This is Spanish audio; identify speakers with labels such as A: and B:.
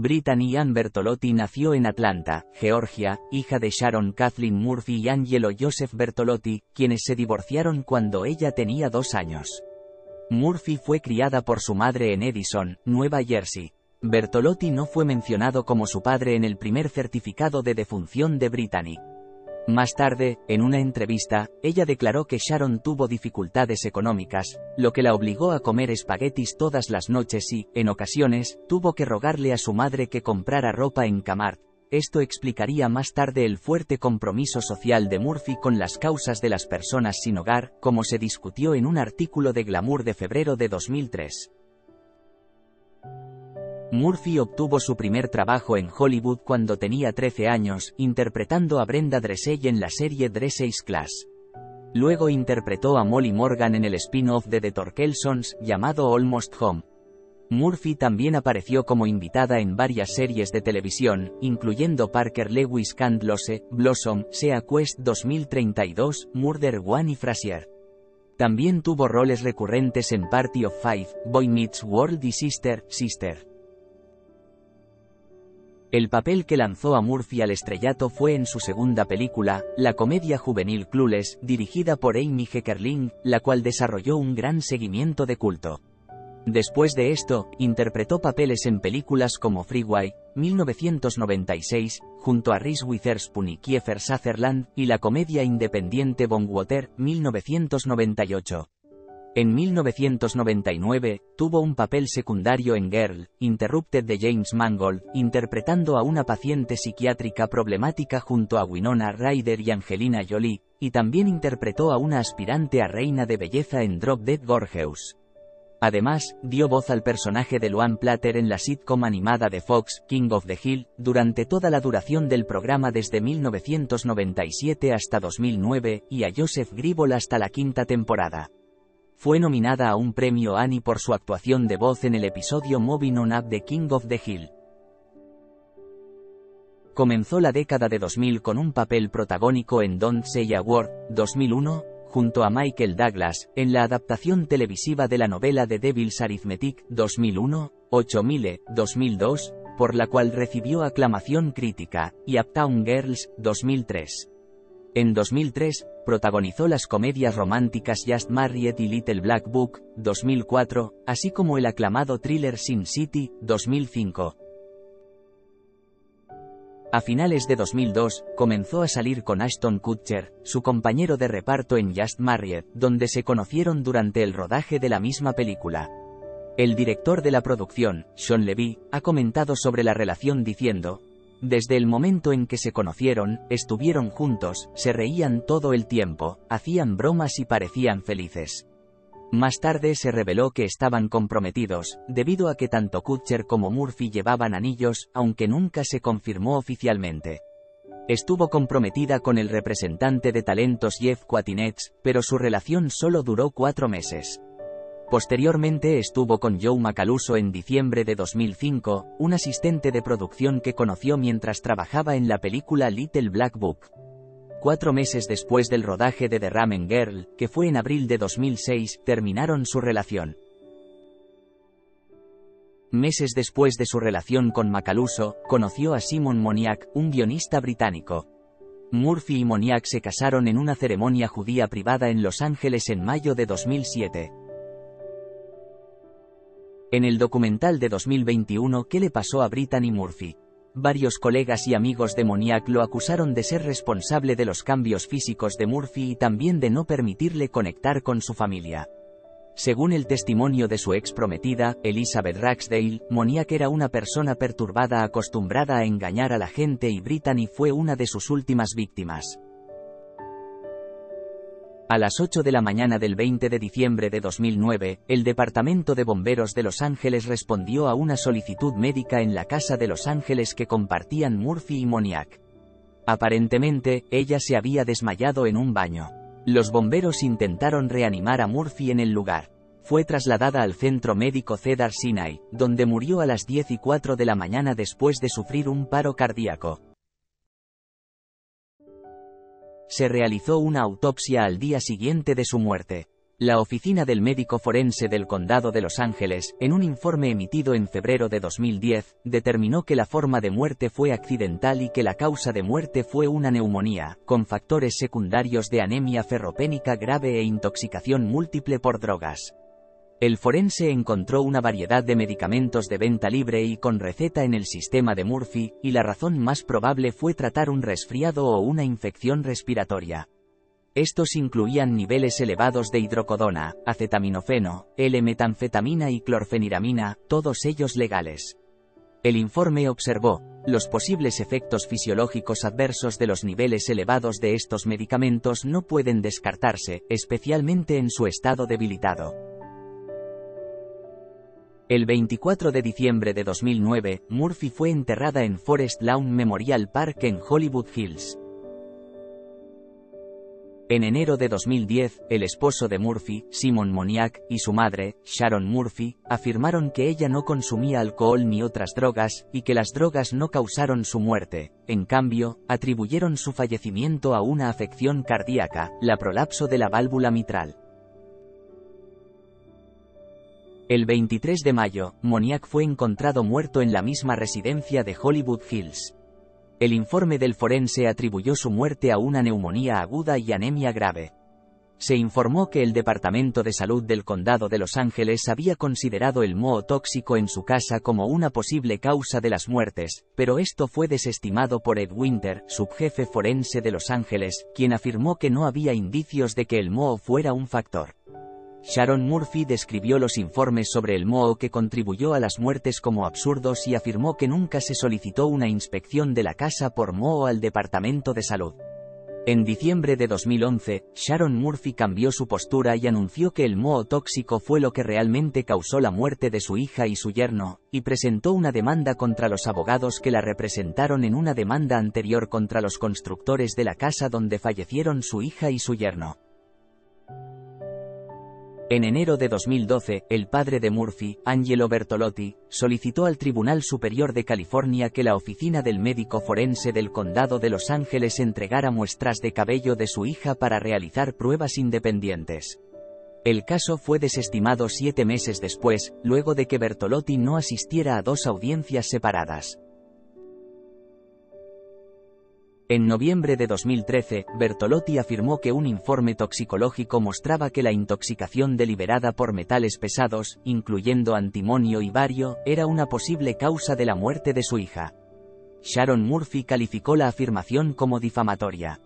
A: Brittany Ann Bertolotti nació en Atlanta, Georgia, hija de Sharon Kathleen Murphy y Angelo Joseph Bertolotti, quienes se divorciaron cuando ella tenía dos años. Murphy fue criada por su madre en Edison, Nueva Jersey. Bertolotti no fue mencionado como su padre en el primer certificado de defunción de Brittany. Más tarde, en una entrevista, ella declaró que Sharon tuvo dificultades económicas, lo que la obligó a comer espaguetis todas las noches y, en ocasiones, tuvo que rogarle a su madre que comprara ropa en Camart. Esto explicaría más tarde el fuerte compromiso social de Murphy con las causas de las personas sin hogar, como se discutió en un artículo de Glamour de febrero de 2003. Murphy obtuvo su primer trabajo en Hollywood cuando tenía 13 años, interpretando a Brenda Dressey en la serie Dressey's Class. Luego interpretó a Molly Morgan en el spin-off de The Torkelsons, llamado Almost Home. Murphy también apareció como invitada en varias series de televisión, incluyendo Parker Lewis Can't Lose, Blossom, Sea Quest 2032, Murder One y Frasier. También tuvo roles recurrentes en Party of Five, Boy Meets World y Sister, Sister. El papel que lanzó a Murphy al estrellato fue en su segunda película, la comedia juvenil Clueless, dirigida por Amy Heckerling, la cual desarrolló un gran seguimiento de culto. Después de esto, interpretó papeles en películas como Freeway, 1996, junto a Reese Witherspoon y Kiefer Sutherland, y la comedia independiente Bongwater, 1998. En 1999, tuvo un papel secundario en Girl, Interrupted de James Mangold, interpretando a una paciente psiquiátrica problemática junto a Winona Ryder y Angelina Jolie, y también interpretó a una aspirante a reina de belleza en Drop Dead Gorgeous. Además, dio voz al personaje de Luan Platter en la sitcom animada de Fox, King of the Hill, durante toda la duración del programa desde 1997 hasta 2009, y a Joseph Gribble hasta la quinta temporada. Fue nominada a un premio Annie por su actuación de voz en el episodio Moving On Up de King of the Hill. Comenzó la década de 2000 con un papel protagónico en Don't Say a Word, 2001, junto a Michael Douglas, en la adaptación televisiva de la novela de Devil's Arithmetic, 2001, 8000, 2002, por la cual recibió aclamación crítica, y Uptown Girls, 2003. En 2003, protagonizó las comedias románticas Just Married y Little Black Book, 2004, así como el aclamado thriller Sin City, 2005. A finales de 2002, comenzó a salir con Ashton Kutcher, su compañero de reparto en Just Married, donde se conocieron durante el rodaje de la misma película. El director de la producción, Sean Levy, ha comentado sobre la relación diciendo, desde el momento en que se conocieron, estuvieron juntos, se reían todo el tiempo, hacían bromas y parecían felices. Más tarde se reveló que estaban comprometidos, debido a que tanto Kutcher como Murphy llevaban anillos, aunque nunca se confirmó oficialmente. Estuvo comprometida con el representante de talentos Jeff Quatinets, pero su relación solo duró cuatro meses. Posteriormente estuvo con Joe Macaluso en diciembre de 2005, un asistente de producción que conoció mientras trabajaba en la película Little Black Book. Cuatro meses después del rodaje de The Ramen Girl, que fue en abril de 2006, terminaron su relación. Meses después de su relación con Macaluso, conoció a Simon Moniac, un guionista británico. Murphy y Moniac se casaron en una ceremonia judía privada en Los Ángeles en mayo de 2007. En el documental de 2021 ¿Qué le pasó a Brittany Murphy? Varios colegas y amigos de Moniac lo acusaron de ser responsable de los cambios físicos de Murphy y también de no permitirle conectar con su familia. Según el testimonio de su ex prometida, Elizabeth Ragsdale, Moniac era una persona perturbada acostumbrada a engañar a la gente y Brittany fue una de sus últimas víctimas. A las 8 de la mañana del 20 de diciembre de 2009, el Departamento de Bomberos de Los Ángeles respondió a una solicitud médica en la casa de Los Ángeles que compartían Murphy y Moniac. Aparentemente, ella se había desmayado en un baño. Los bomberos intentaron reanimar a Murphy en el lugar. Fue trasladada al centro médico Cedar Sinai, donde murió a las 10 y 4 de la mañana después de sufrir un paro cardíaco. Se realizó una autopsia al día siguiente de su muerte. La Oficina del Médico Forense del Condado de Los Ángeles, en un informe emitido en febrero de 2010, determinó que la forma de muerte fue accidental y que la causa de muerte fue una neumonía, con factores secundarios de anemia ferropénica grave e intoxicación múltiple por drogas. El forense encontró una variedad de medicamentos de venta libre y con receta en el sistema de Murphy, y la razón más probable fue tratar un resfriado o una infección respiratoria. Estos incluían niveles elevados de hidrocodona, acetaminofeno, L-metanfetamina y clorfeniramina, todos ellos legales. El informe observó, los posibles efectos fisiológicos adversos de los niveles elevados de estos medicamentos no pueden descartarse, especialmente en su estado debilitado. El 24 de diciembre de 2009, Murphy fue enterrada en Forest Lawn Memorial Park en Hollywood Hills. En enero de 2010, el esposo de Murphy, Simon Moniac, y su madre, Sharon Murphy, afirmaron que ella no consumía alcohol ni otras drogas, y que las drogas no causaron su muerte. En cambio, atribuyeron su fallecimiento a una afección cardíaca, la prolapso de la válvula mitral. El 23 de mayo, Moniac fue encontrado muerto en la misma residencia de Hollywood Hills. El informe del forense atribuyó su muerte a una neumonía aguda y anemia grave. Se informó que el Departamento de Salud del Condado de Los Ángeles había considerado el moho tóxico en su casa como una posible causa de las muertes, pero esto fue desestimado por Ed Winter, subjefe forense de Los Ángeles, quien afirmó que no había indicios de que el moho fuera un factor. Sharon Murphy describió los informes sobre el moho que contribuyó a las muertes como absurdos y afirmó que nunca se solicitó una inspección de la casa por moho al Departamento de Salud. En diciembre de 2011, Sharon Murphy cambió su postura y anunció que el moho tóxico fue lo que realmente causó la muerte de su hija y su yerno, y presentó una demanda contra los abogados que la representaron en una demanda anterior contra los constructores de la casa donde fallecieron su hija y su yerno. En enero de 2012, el padre de Murphy, Angelo Bertolotti, solicitó al Tribunal Superior de California que la oficina del médico forense del Condado de Los Ángeles entregara muestras de cabello de su hija para realizar pruebas independientes. El caso fue desestimado siete meses después, luego de que Bertolotti no asistiera a dos audiencias separadas. En noviembre de 2013, Bertolotti afirmó que un informe toxicológico mostraba que la intoxicación deliberada por metales pesados, incluyendo antimonio y bario, era una posible causa de la muerte de su hija. Sharon Murphy calificó la afirmación como difamatoria.